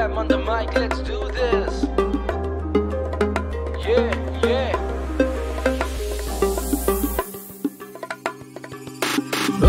rap on the mic, let's do this. Yeah, yeah.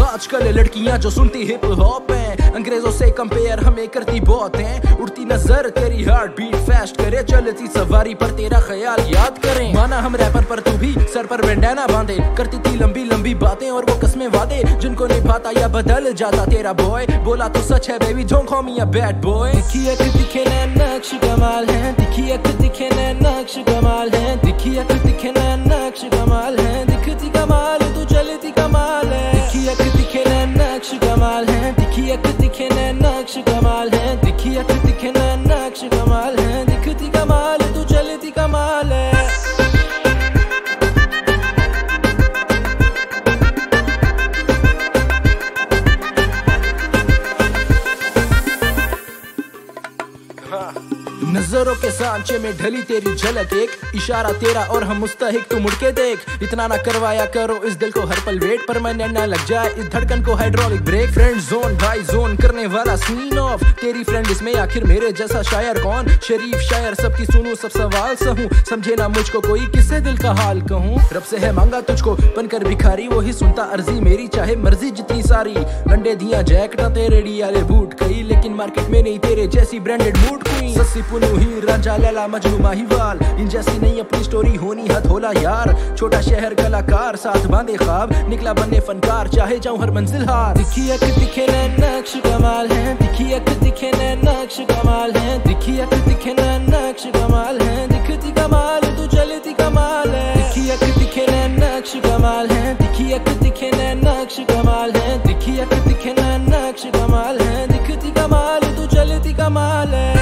आजकल लड़कियाँ जो सुनती हिप हॉप है अंग्रेज़ों से कंपेयर हमें करती बहुत है। उड़ती नज़र, तेरी हार्ट बीट फास्ट करे। चलती सवारी पर तेरा ख्याल याद करें। माना हम रैपर पर तू भी सर पर बैंडाना बांधे। करती थी लंबी लंबी बातें और वो कस्में वादे। जिनको निभाता या बदल जाता तेरा बॉय बोला तो सच है baby don't call me a bad boy दिखी एक दिखे नक्श कमाल है। दिखी एक दिखे नक्श कमाल है। दिखी एक दिखे नक्श कमाल है। दिखती कमाल, तू चलती कमाल है। दिखी एक दिखे नक्श कमाल है। दिखी एक दिखे नक्श कमाल है दिखी दिखे नक्श कमाल है दिखती कमाल नज़रों के सांचे में ढली तेरी झलक, एक इशारा तेरा और हम मुस्तहिक, तू मुड़के देख। इतना ना करवाया करो, इस दिल को हर पल वेट पर मैं ना लग जाए। इस धड़कन को हाइड्रोलिक ब्रेक फ्रेंड जोन भाई जोन करने वाला सीन ऑफ़ तेरी फ्रेंड इसमें आखिर मेरे जैसा शायर कौन? शरीफ शायर, सबकी सुनूं, सब सवाल सहूं। समझे ना मुझको कोई किससे दिल का हाल कहूँ? रब से है मांगा तुझको, बनकर भिखारी वो ही सुनता अर्जी। मेरी चाहे मर्ज़ी जितनी सारी। लंडे दिया जैकटा तेरे डियाले बूट कई लेकिन मार्केट में नहीं तेरे जैसी branded boot queen Sassi Punnu ही राजा लैला मजनू माहीवाल इन जैसी नहीं अपनी स्टोरी होनी हद होला यार। छोटा शहर कलाकार, साथ बांधे ख्वाब निकला बनने फनकार, चाहे जाऊँ हर मंजिल हार। दिखी एक दिखे न नक्श कमाल है। दिखी एक दिखे न नक्श कमाल है। दिखी एक दिखे न नक्श कमाल है। दिखती कमाल, तू चलती कमाल है। दिखी एक दिखे न नक्श कमाल है। दिखी एक दिखे न नक्श कमाल है। दिखी एक दिखे न नक्श कमाल है।